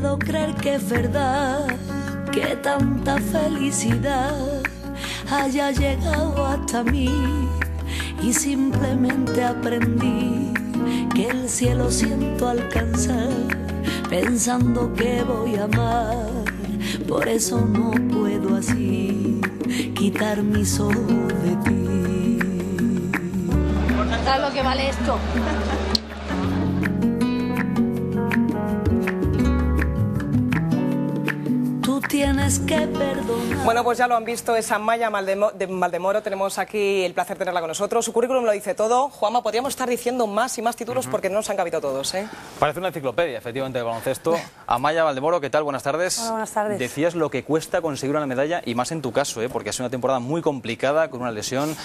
puedo creer que es verdad que tanta felicidad haya llegado hasta mí y simplemente aprendí que el cielo siento alcanzar pensando que voy a amar. Por eso no puedo así quitar mis ojos de ti. ¿Sabes lo que vale esto? Bueno, pues ya lo han visto, esa Maya Maldemo- de Maldemoro. Tenemos aquí el placer de tenerla con nosotros. Su currículum lo dice todo. Juanma, podríamos estar diciendo más y más títulos porque no nos han cabido todos, ¿eh? Parece una enciclopedia, efectivamente, de baloncesto. Amaya Valdemoro, ¿qué tal? Buenas tardes. Hola, buenas tardes. Decías lo que cuesta conseguir una medalla, y más en tu caso, ¿eh? porque ha sido una temporada muy complicada, con una lesión,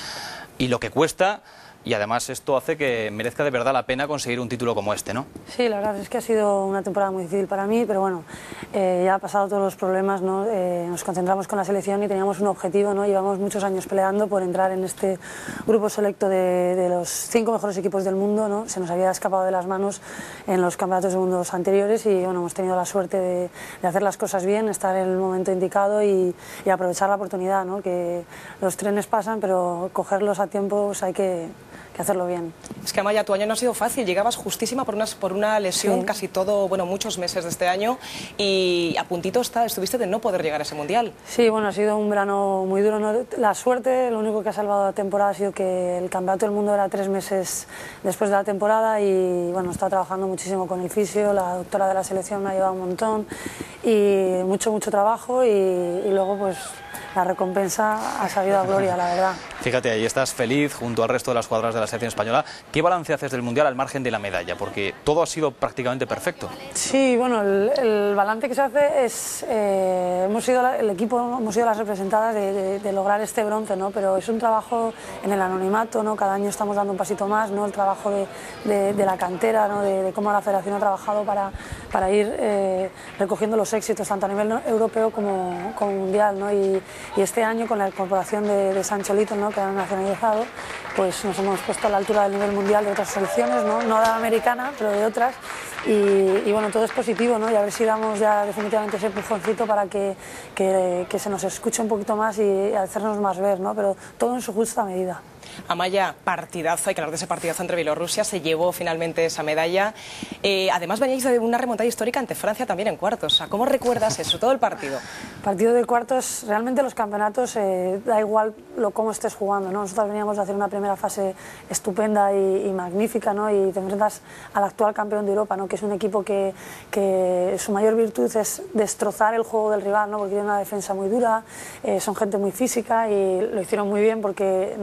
y lo que cuesta, y además esto hace que merezca de verdad la pena conseguir un título como este, ¿no? Sí, la verdad es que ha sido una temporada muy difícil para mí, pero bueno, eh, ya ha pasado todos los problemas, ¿no? Eh, nos concentramos con la selección y teníamos un objetivo, ¿no? Llevamos muchos años peleando por entrar en este grupo selecto de, de los cinco mejores equipos del mundo, ¿no? Se nos había escapado de las manos en los campeonatos de mundo anteriores y bueno, hemos tenido la suerte de, de hacer las cosas bien, estar en el momento indicado y, y aprovechar la oportunidad, ¿no? Que los trenes pasan, pero cogerlos a tiempo pues, hay que, que hacerlo bien. Es que Amaya, tu año no ha sido fácil. Llegabas justísima por una, por una lesión, Sí. casi todo, bueno, muchos meses de este año, y a puntito está, estuviste de no poder llegar a ese mundial. Sí, bueno, ha sido un verano muy duro. ¿no? La suerte, lo único que ha salvado la temporada ha sido que el Campeonato del Mundo era tres meses después de la temporada y bueno, he estado trabajando muchísimo con el fisio, la doctora de la selección me ha ayudado un montón y mucho, mucho trabajo y, y luego pues la recompensa ha sabido a gloria, la verdad. Fíjate, ahí estás feliz junto al resto de las jugadoras de la selección española. ¿Qué balance haces del Mundial al margen de la medalla? Porque todo ha sido prácticamente perfecto. Sí, bueno, el, el balance que se hace es, eh, hemos sido el equipo, hemos sido las representadas de, de- de lograr este bronce, ¿no? Pero es un trabajo en el anonimato, ¿no? Cada año estamos dando un pasito más, ¿no? El trabajo de, de- la cantera, ¿no? De, cómo la Federación ha trabajado para, para ir eh, recogiendo los éxitos tanto a nivel europeo como, como mundial, ¿no? Y, y este año con la incorporación de, de Sancho Little, ¿no? Que han nacionalizado, pues nos hemos puesto a la altura del nivel mundial de otras selecciones, ¿no? No la americana, pero de otras. Y, y bueno, todo es positivo, ¿no? Y a ver si damos ya definitivamente ese empujoncito para que, que, que se nos escuche un poquito más y hacernos más ver, ¿no? Pero todo en su justa medida. Amaya, partidazo, hay que hablar de ese partidazo entre Bielorrusia, se llevó finalmente esa medalla. Eh, además veníais de una remontada histórica ante Francia también en cuartos. O sea, ¿Cómo recuerdas eso, todo el partido? Partido de cuartos, realmente los campeonatos eh, da igual lo cómo estés jugando, ¿no? Nosotros veníamos de hacer una primera fase estupenda y, magnífica, ¿no? Y te enfrentas al actual campeón de Europa, ¿no? Que es un equipo que, su mayor virtud es destrozar el juego del rival, ¿no? Porque tiene una defensa muy dura, eh, son gente muy física y lo hicieron muy bien porque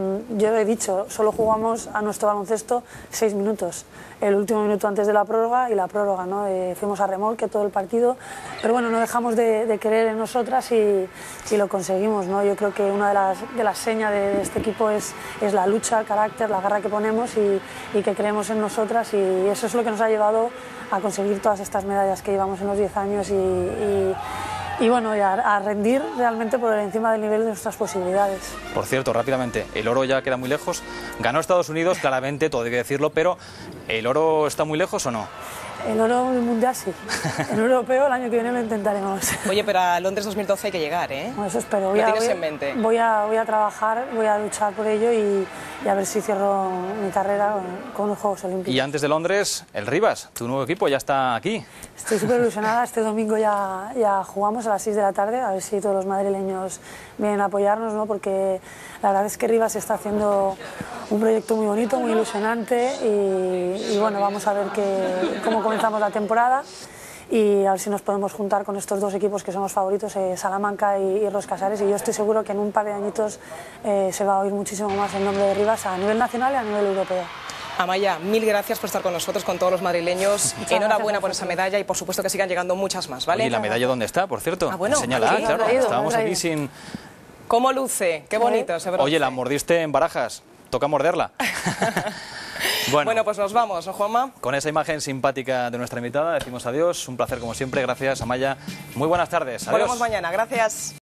mm, yo he dicho, solo jugamos a nuestro baloncesto seis minutos. El último minuto antes de la prórroga y la prórroga, ¿no? Eh, fuimos a remolque todo el partido, pero bueno, no dejamos de, creer en nosotras y, lo conseguimos, ¿no? Yo creo que una de las, de las señas de, este equipo es, es la lucha, el carácter, la garra que ponemos y, que creemos en nosotras y eso es lo que nos ha llevado a conseguir todas estas medallas que llevamos en los 10 años y- y bueno, y a, a rendir realmente por encima del nivel de nuestras posibilidades. Por cierto, rápidamente, el oro ya queda muy lejos. Ganó Estados Unidos, claramente, todo hay que decirlo, pero ¿el oro está muy lejos o no? El oro del mundial sí, el europeo el año que viene lo intentaremos. Oye, pero a Londres 2012 hay que llegar, ¿eh? Bueno, eso espero. ¿Lo Voy a, tienes voy en mente? Voy a, voy a trabajar, voy a luchar por ello y, y a ver si cierro mi carrera con, con los Juegos Olímpicos. Y antes de Londres, el Rivas, tu nuevo equipo ya está aquí. Estoy súper ilusionada. Este domingo ya, ya jugamos a las 6 de la tarde, a ver si todos los madrileños vienen a apoyarnos, ¿no? porque la verdad es que Rivas está haciendo un proyecto muy bonito, muy ilusionante y, y bueno, vamos a ver que- cómo comenzamos la temporada y a ver si nos podemos juntar con estos dos equipos que son los favoritos, eh, Salamanca y, y Ros Casares, y yo estoy seguro que en un par de añitos eh, se va a oír muchísimo más el nombre de Rivas a nivel nacional y a nivel europeo. Amaya, mil gracias por estar con nosotros, con todos los madrileños. Muchas Enhorabuena por esa medalla y por supuesto que sigan llegando muchas más, ¿vale? ¿Y la medalla dónde está, por cierto? Ah, bueno, Enséñala, aquí, claro. Estábamos aquí sin... ¿Cómo luce? Qué bonito ese bronce. Oye, la mordiste en barajas. Toca morderla. bueno, Bueno, pues nos vamos, ¿no, Juanma? con esa imagen simpática de nuestra invitada decimos adiós. Un placer como siempre. Gracias, Amaya. Muy buenas tardes. Adiós. Volvemos mañana. Gracias.